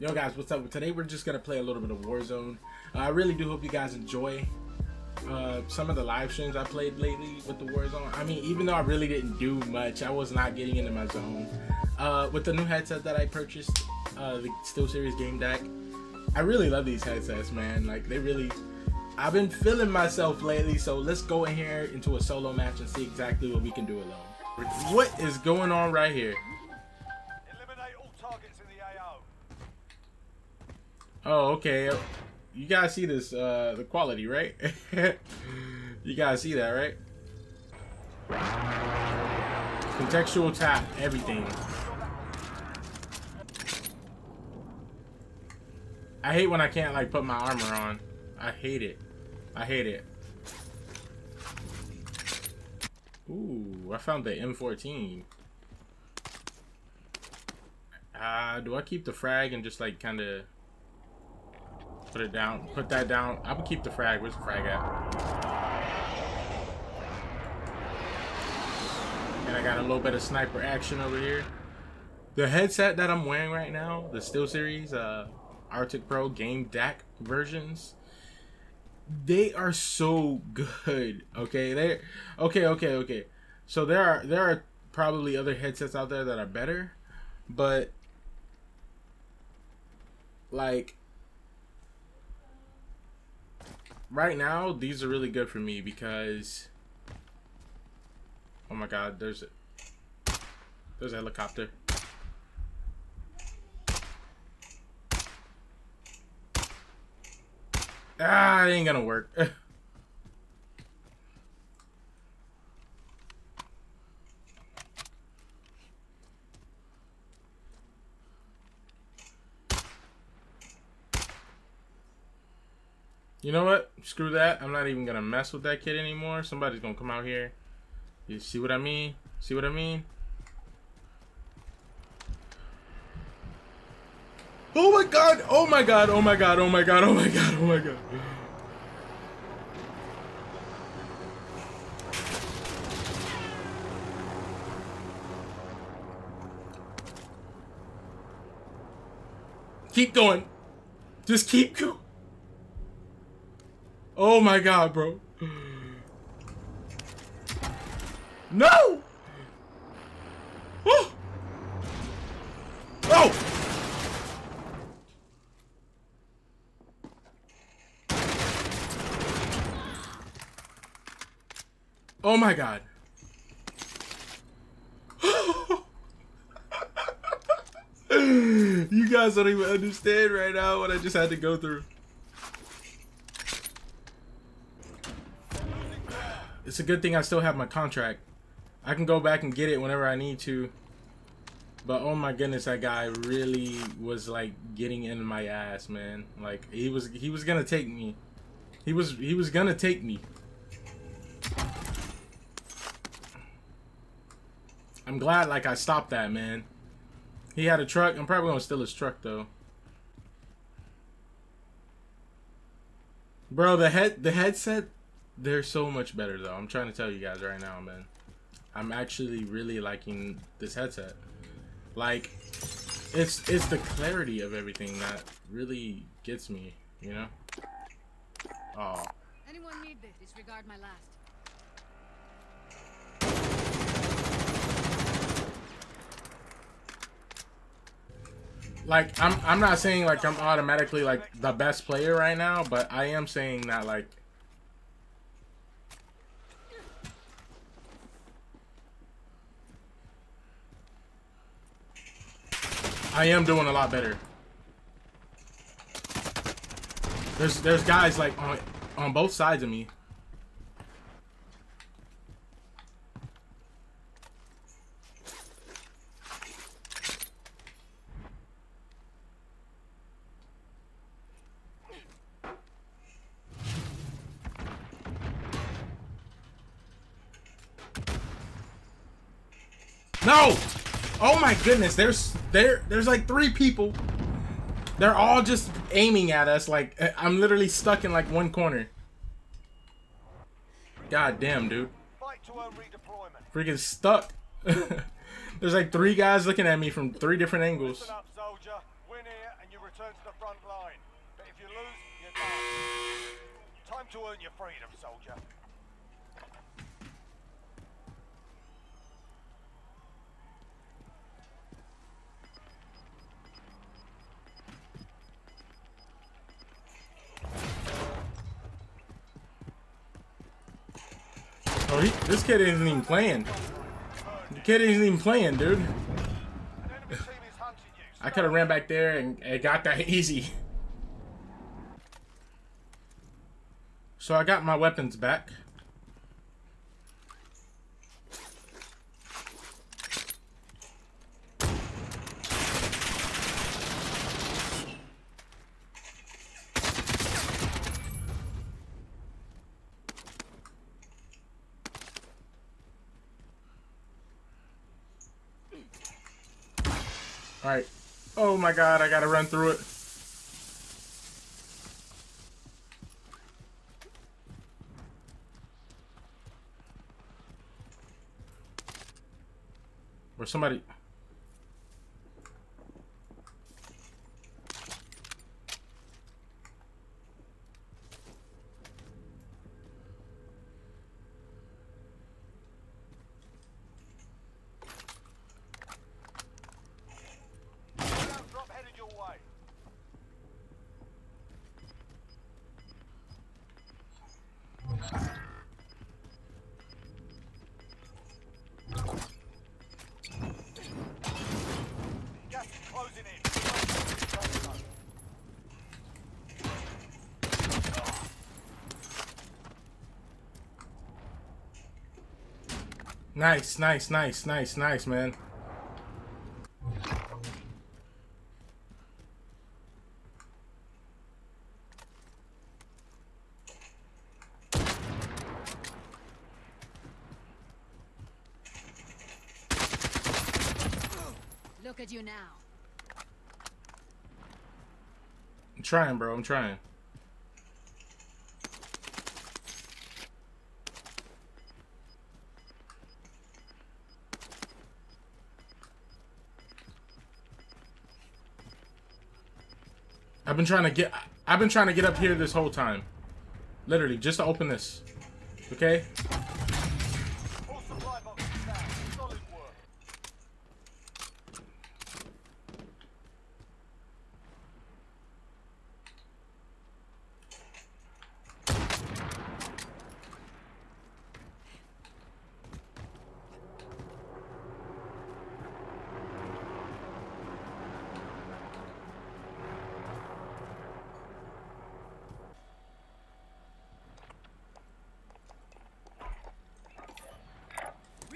Yo guys, what's up? Today we're just gonna play a little bit of Warzone. Uh, I really do hope you guys enjoy uh, some of the live streams I played lately with the Warzone. I mean, even though I really didn't do much, I was not getting into my zone. Uh, with the new headset that I purchased, uh, the SteelSeries GameDAC, I really love these headsets, man. Like they really, I've been feeling myself lately. So let's go in here into a solo match and see exactly what we can do alone. What is going on right here? Oh, okay. You guys see this, uh, the quality, right? you guys see that, right? Contextual tap, everything. I hate when I can't, like, put my armor on. I hate it. I hate it. Ooh, I found the M14. Uh, do I keep the frag and just, like, kind of Put it down. Put that down. I would keep the frag. Where's the frag at? And I got a little bit of sniper action over here. The headset that I'm wearing right now, the SteelSeries uh, Arctis Pro GameDAC versions, they are so good. Okay, they okay, okay, okay. So there are there are probably other headsets out there that are better, but like right now, these are really good for me because... Oh my god, there's a, there's a helicopter. Ah, it ain't gonna work. You know what? Screw that. I'm not even gonna mess with that kid anymore. Somebody's gonna come out here. You see what I mean? See what I mean? Oh my god! Oh my god! Oh my god! Oh my god! Oh my god! Oh my god! Keep going. Just keep going. Oh my god, bro. No! Oh! Oh! Oh my god. you guys don't even understand right now what I just had to go through. It's a good thing I still have my contract. I can go back and get it whenever I need to. But oh my goodness, that guy really was like getting in my ass, man. Like he was he was gonna take me. He was he was gonna take me. I'm glad like I stopped that, man. He had a truck. I'm probably gonna steal his truck though. Bro, the head the headset they're so much better though. I'm trying to tell you guys right now, man. I'm actually really liking this headset. Like, it's it's the clarity of everything that really gets me, you know? Oh. Anyone need this? Disregard my last. Like I'm I'm not saying like I'm automatically like the best player right now, but I am saying that like I am doing a lot better. There's there's guys like on on both sides of me. No! Oh my goodness, there's there there's like three people. They're all just aiming at us like eh, I'm literally stuck in like one corner. God damn, dude. Freaking stuck. there's like three guys looking at me from three different angles. you return to the front line. But if you lose. Time to earn your freedom, soldier. Oh, he, this kid isn't even playing. The kid isn't even playing, dude. I could have ran back there and, and got that easy. So I got my weapons back. Alright. Oh my god, I gotta run through it. Or somebody. Nice, nice, nice, nice, nice, man. Look at you now. I'm trying, bro. I'm trying. I've been trying to get I've been trying to get up here this whole time. Literally, just to open this. Okay?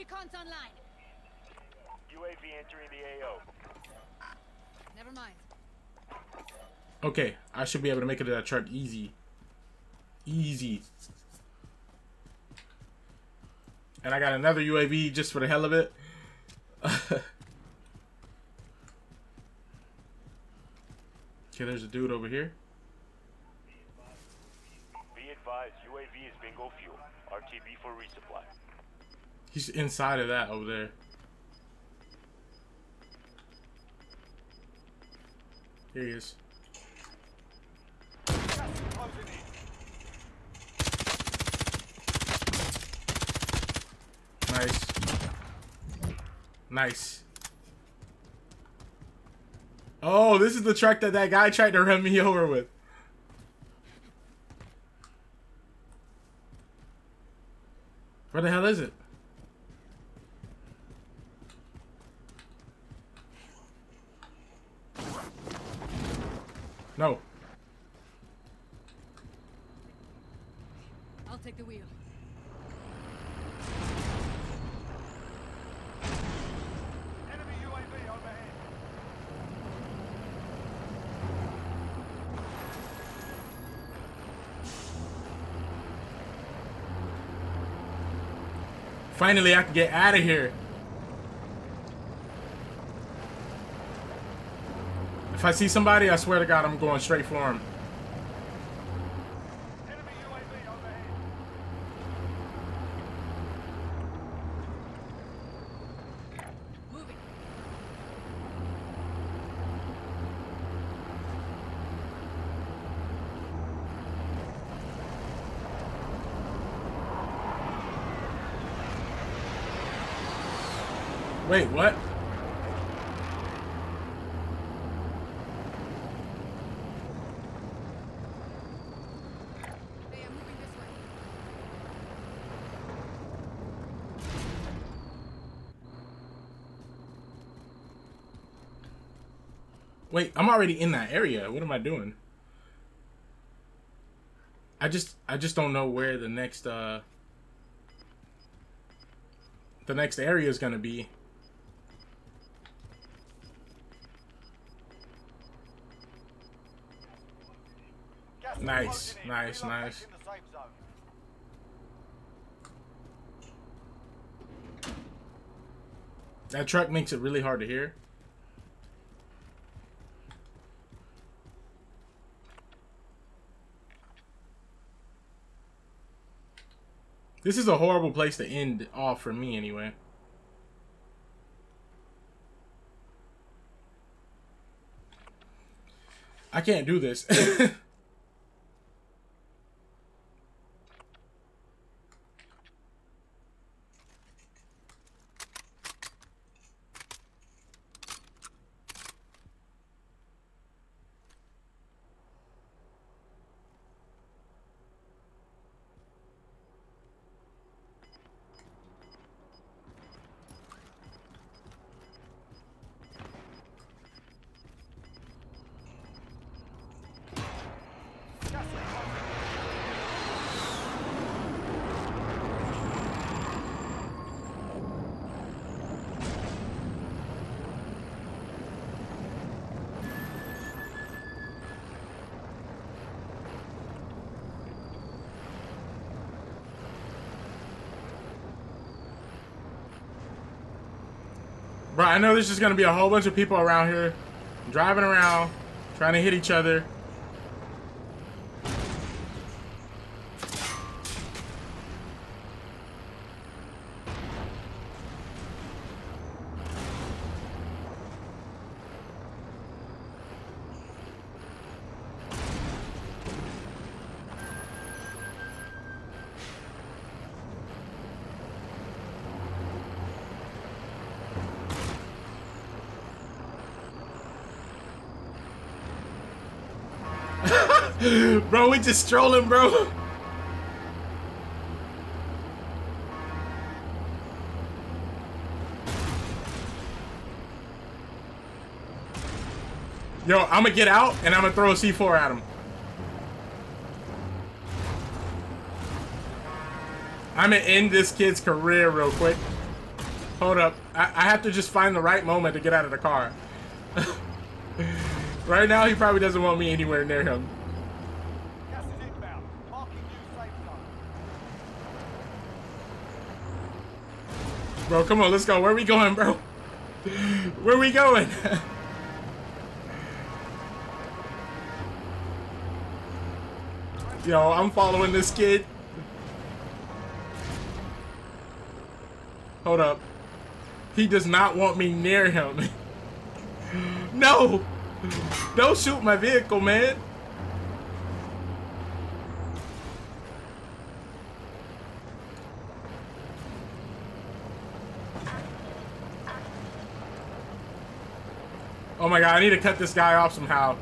Recon's online. UAV entering the AO. Never mind. Okay, I should be able to make it to that truck easy. Easy. And I got another UAV just for the hell of it. okay, there's a dude over here. Be advised, UAV is bingo fuel. RTB for resupply. He's inside of that over there. Here he is. Nice. Nice. Oh, this is the truck that that guy tried to run me over with. Where the hell is it? No. I'll take the wheel. Enemy UAV overhead. Finally, I can get out of here. If I see somebody, I swear to God, I'm going straight for him. Wait, what? Wait, I'm already in that area. What am I doing? I just I just don't know where the next uh the next area is gonna be. Nice, nice, nice. That truck makes it really hard to hear. This is a horrible place to end off for me anyway. I can't do this. Gas is closing in. Bro, I know there's just gonna be a whole bunch of people around here driving around, trying to hit each other. bro, we just strolling, bro. Yo, I'm gonna get out and I'm gonna throw a C4 at him. I'm gonna end this kid's career real quick. Hold up. I, I have to just find the right moment to get out of the car. right now, he probably doesn't want me anywhere near him. Gas is inbound. Marking new safe zone. Bro, come on, let's go. Where are we going, bro? Where are we going? Yo, I'm following this kid. Hold up. He does not want me near him. no! Don't shoot my vehicle, man. My god, I need to cut this guy off somehow.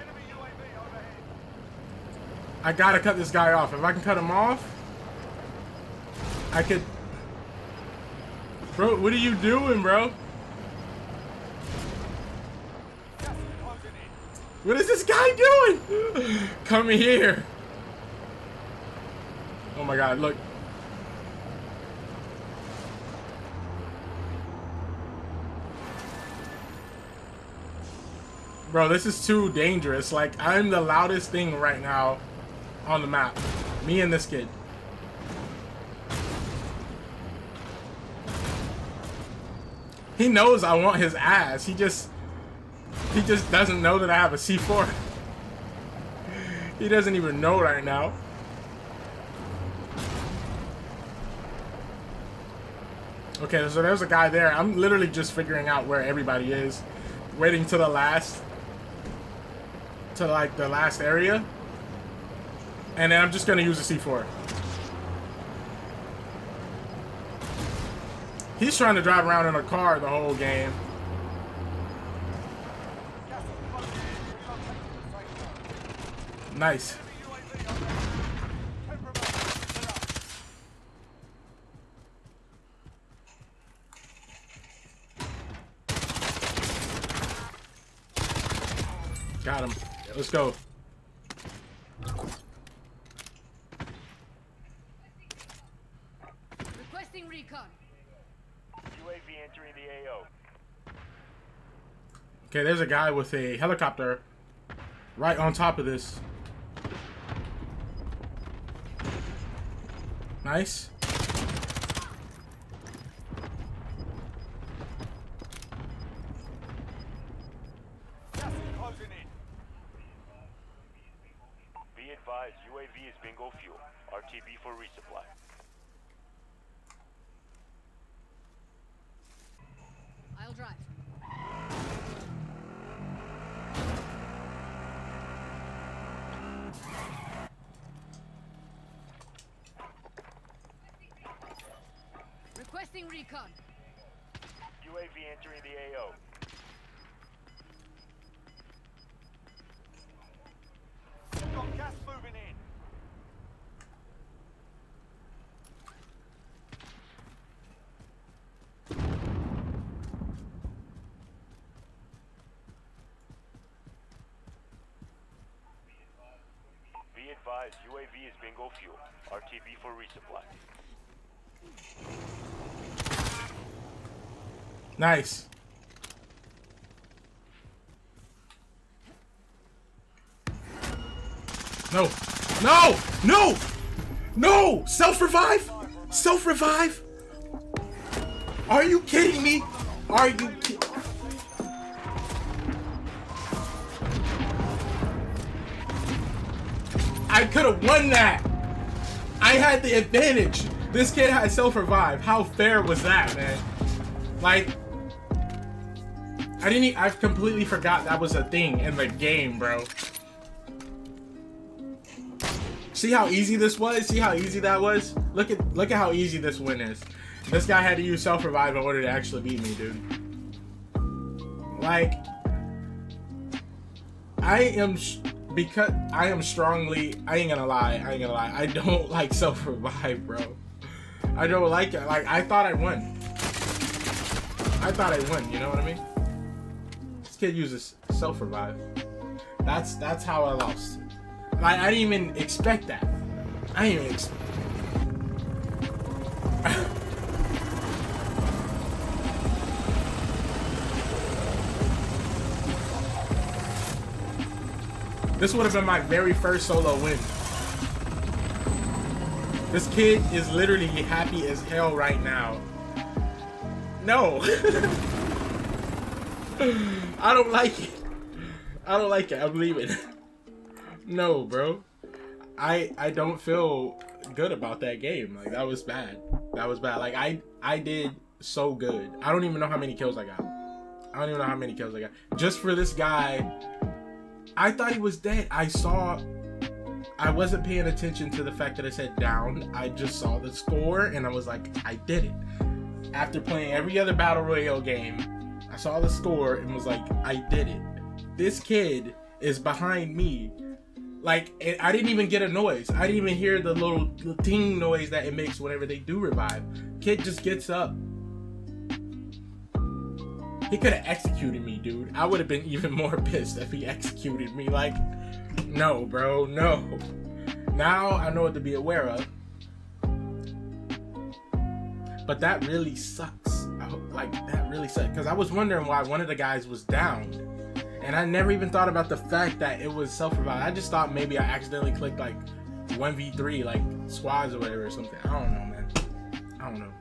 Enemy UAV overhead. I gotta cut this guy off. If I can cut him off, I could. Bro, what are you doing, bro? What is this guy doing? Come here. Oh my god, look. Bro, this is too dangerous. Like, I'm the loudest thing right now on the map. Me and this kid. He knows I want his ass. He just he just doesn't know that I have a C4. he doesn't even know right now. Okay, so there's a guy there. I'm literally just figuring out where everybody is. Waiting to the last to like the last area. And then I'm just gonna use a C4. He's trying to drive around in a car the whole game. Nice. Got him. Let's go. Requesting recon. UAV entering the AO. Okay, there's a guy with a helicopter right on top of this. Nice. UAV is bingo fuel. RTB for resupply. I'll drive. Requesting recon. UAV entering the AO. We've got gas moving in. Be advised, UAV is bingo fuel. RTB for resupply. Nice. No. No! No! No! Self revive! Self revive! Are you kidding me? Are you ki- I could have won that. I had the advantage. This kid had self revive. How fair was that, man? Like, I didn't. e- I completely forgot that was a thing in the game, bro. See how easy this was? See how easy that was? Look at look at how easy this win is. This guy had to use self revive in order to actually beat me, dude. Like, I am because I am strongly. I ain't gonna lie. I ain't gonna lie. I don't like self revive, bro. I don't like it. Like I thought I won. I thought I won. You know what I mean? This kid uses self revive. That's that's how I lost. Like I didn't even expect that. I didn't even. Ex- this would have been my very first solo win. This kid is literally happy as hell right now. No. I don't like it. I don't like it. I'm leaving. no, bro. I I don't feel good about that game. Like that was bad. That was bad. Like I I did so good. I don't even know how many kills I got. I don't even know how many kills I got. Just for this guy, I thought he was dead. I saw I wasn't paying attention to the fact that I said down. I just saw the score and I was like, I did it. After playing every other battle royale game, I saw the score and was like, I did it. This kid is behind me. Like, I didn't even get a noise. I didn't even hear the little, little ting noise that it makes whenever they do revive. Kid just gets up. He could have executed me, dude. I would have been even more pissed if he executed me. Like, no, bro, no. Now I know what to be aware of. But that really sucks. Hope- Like, that really sucks. Because I was wondering why one of the guys was down. And I never even thought about the fact that it was self revive. I just thought maybe I accidentally clicked like 1v3, like squads or whatever or something. I don't know, man. I don't know.